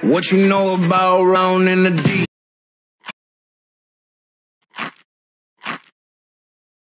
What you know about rounding the deep?